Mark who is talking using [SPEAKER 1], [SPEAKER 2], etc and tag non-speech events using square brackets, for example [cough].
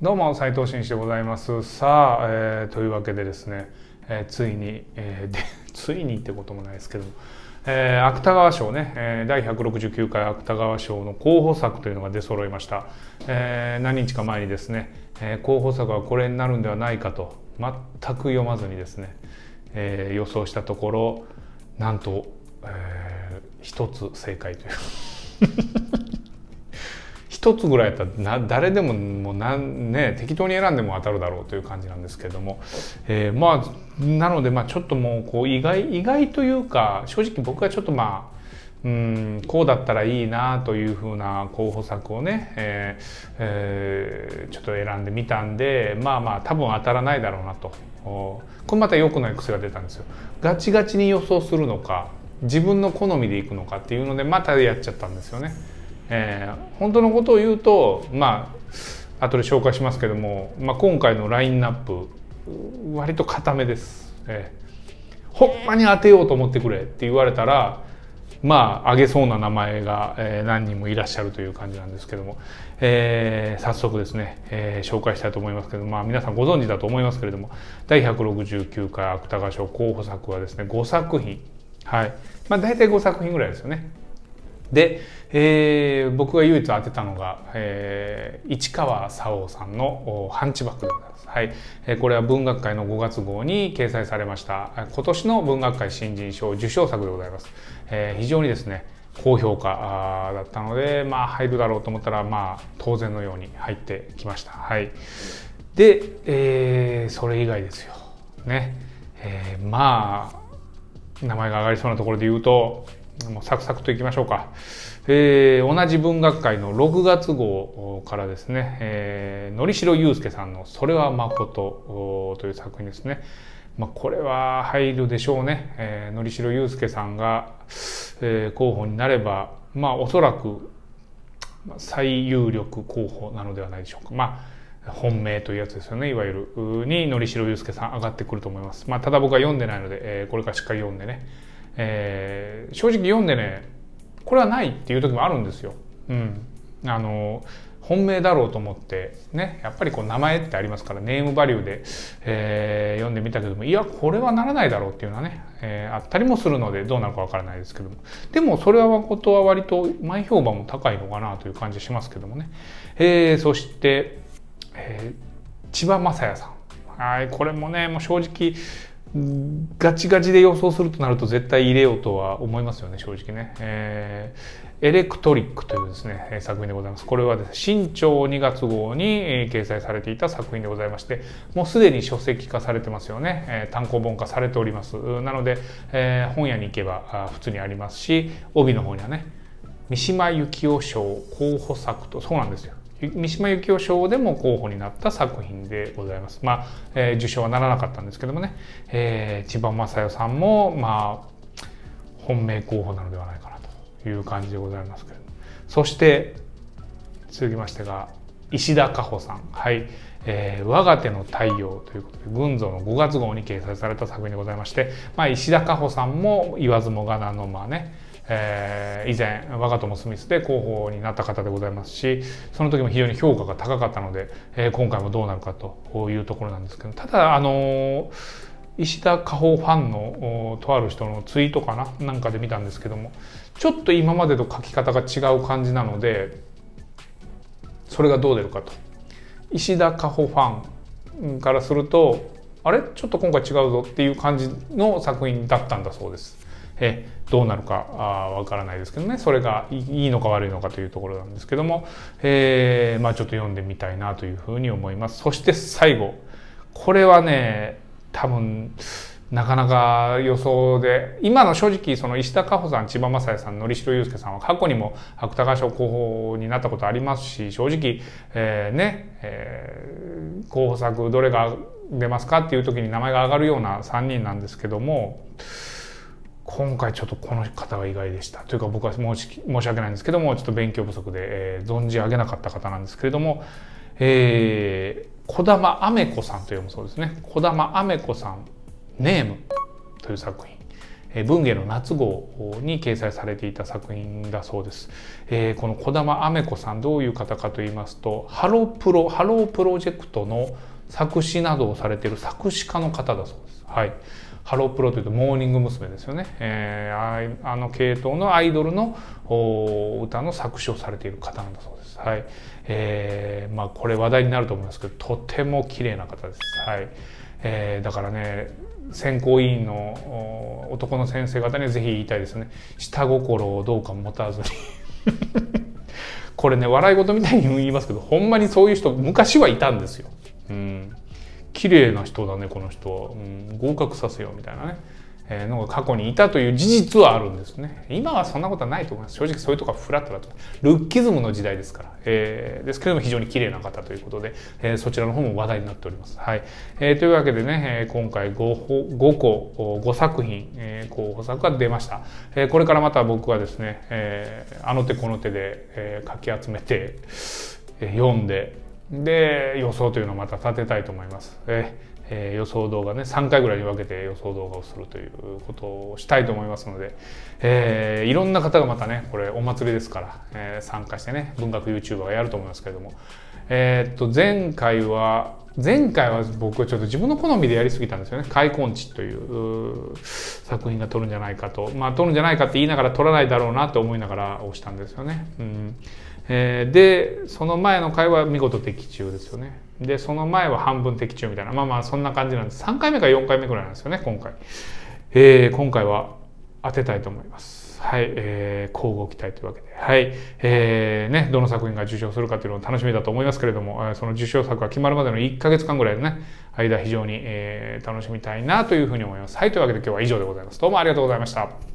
[SPEAKER 1] どうも斉藤慎一でございます。さあ、えー、というわけでですね、えー、ついに、えー、で [laughs] ついにってこともないですけども、えー、芥川賞ね、えー、第169回芥川賞の候補作というのが出揃いました、えー、何日か前にですね、えー、候補作はこれになるんではないかと全く読まずにですね、えー、予想したところなんと、えー、一つ正解という。[laughs] 一つぐらいやったらな誰でももうね適当に選んでも当たるだろうという感じなんですけれども、えー、まあなのでまあちょっともうこう意外意外というか正直僕はちょっとまあうんこうだったらいいなというふうな候補作をね、えーえー、ちょっと選んでみたんでまあまあ多分当たらないだろうなと。これまた良くない癖が出たんですよ。ガチガチに予想するのか自分の好みでいくのかっていうのでまたやっちゃったんですよね。えー、本当のことを言うとまあ後で紹介しますけども、まあ、今回のラインナップ割と固めです、えー、ほんまに当てようと思ってくれって言われたらまあ挙げそうな名前が、えー、何人もいらっしゃるという感じなんですけども、えー、早速ですね、えー、紹介したいと思いますけどまあ皆さんご存知だと思いますけれども第169回芥川賞候補作はですね5作品はいまあ大体5作品ぐらいですよねで、えー、僕が唯一当てたのが、えー、市川沙央さんの「ハンチバック」でございます。はい、えー、これは文学界の5月号に掲載されました今年の文学界新人賞受賞作でございます。えー、非常にですね高評価だったので、まあ、入るだろうと思ったら、まあ、当然のように入ってきました。はい、で、えー、それ以外ですよ。ねえー、まあ名前が上がりそうなところで言うともうサクサクといきましょうか。えー、同じ文学界の6月号からですね、えー、のりしろゆうすけさんの「それはまこと」という作品ですね。まあ、これは入るでしょうね。えー、のりしろゆうすけさんが、えー、候補になれば、まあ、おそらく最有力候補なのではないでしょうか。まあ、本命というやつですよね。いわゆる、にのりしろゆうすけさん上がってくると思います。まあ、ただ僕は読んでないので、えー、これからしっかり読んでね、えー、正直読んでねこれはないっていう時もあるんですよ。うん、あの本命だろうと思ってねやっぱりこう名前ってありますからネームバリューで、えー、読んでみたけどもいやこれはならないだろうっていうのはね、えー、あったりもするのでどうなるかわからないですけどもでもそれは誠は割と前評判も高いのかなという感じしますけどもね、えー、そして、えー、千葉雅也さん。はいこれもねもう正直ガチガチで予想するとなると絶対入れようとは思いますよね正直ね、えー、エレクトリックというですね作品でございます。これはですね新潮2月号に掲載されていた作品でございましてもうすでに書籍化されてますよね、えー、単行本化されております。なので、えー、本屋に行けば普通にありますし帯の方にはね三島由紀夫賞候補作とそうなんですよ。三島由紀夫賞でも候補になった作品でございます。まあ、えー、受賞はならなかったんですけどもね、えー、千葉雅代さんも、まあ、本命候補なのではないかなという感じでございますけれども。そして、続きましてが、石田加穂さん。はい。えー、我が手の太陽ということで、群像の5月号に掲載された作品でございまして、まあ、石田加穂さんも言わずもがなの、まあね、えー、以前我が友スミスで候補になった方でございますしその時も非常に評価が高かったので、えー、今回もどうなるかというところなんですけどただあの石田加穂ファンのとある人のツイートかななんかで見たんですけどもちょっと今までと書き方が違う感じなのでそれがどう出るかと石田加穂ファンからするとあれ？ちょっと今回違うぞっていう感じの作品だったんだそうです。えどうなるかわからないですけどねそれがいいのか悪いのかというところなんですけども、えー、まあ、ちょっと読んでみたいなというふうに思いますそして最後これはね多分なかなか予想で今の正直その石田加穂さん千葉雅也さんのりしろ祐介さんは過去にも芥川賞候補になったことありますし正直、えー、ね、えー、候補作どれが出ますかっていう時に名前が挙がるような3人なんですけども。今回ちょっとこの方が意外でしたというか僕は申し申し訳ないんですけどもちょっと勉強不足で、えー、存じ上げなかった方なんですけれども、えー、小玉アメ子さんというもそうですね小玉アメ子さんネームという作品、文芸の夏号に掲載されていた作品だそうです。えー、この児玉雨子さんどういう方かと言いますとハロプロハロープロジェクトの作詞などをされている作詞家の方だそうです。はい。ハロープロというとモーニング娘。ですよね。えー、あの系統のアイドルの歌の作詞をされている方なんだそうです。はい。えー、まあこれ話題になると思いますけど、とても綺麗な方です。はい。えー、だからね、選考委員の男の先生方にはぜひ言いたいですね。下心をどうか持たずに [laughs] これね、笑い事みたいに言いますけど、ほんまにそういう人、昔はいたんですよ。うん。綺麗な人だねこの人。は、うん、合格させようみたいなね、えー、のが過去にいたという事実はあるんですね。今はそんなことはないと思います。正直そういうとこはフラットだとルッキズムの時代ですから、えー、ですけれども非常に綺麗な方ということで、えー、そちらの方も話題になっております。はい、えー、というわけでね、えー、今回 5, 5個5作品、えー、候補作が出ました、えー、これからまた僕はですね、えー、あの手この手で、えー、かき集めて、えー、読んでで予想というのをまた立てたいと思います。ええー、予想動画ね3回ぐらいに分けて予想動画をするということをしたいと思いますので、えー、いろんな方がまたねこれお祭りですから、えー、参加してね文学 YouTuber がやると思いますけれども、えー、っと前回は前回は僕はちょっと自分の好みでやりすぎたんですよね「開墾地」という作品が撮るんじゃないかとまあ撮るんじゃないかって言いながら撮らないだろうなと思いながら押したんですよね。うんえー、でその前の回は見事的中ですよねでその前は半分的中みたいなまあまあそんな感じなんです3回目か4回目ぐらいなんですよね今回、えー、今回は当てたいと思いますはい、えー、交互期待というわけで、はい、えー、ね、どの作品が受賞するかというのを楽しみだと思いますけれども、その受賞作が決まるまでの1ヶ月間ぐらいのね、間非常に、えー、楽しみたいなというふうに思います。はい、というわけで今日は以上でございます。どうもありがとうございました。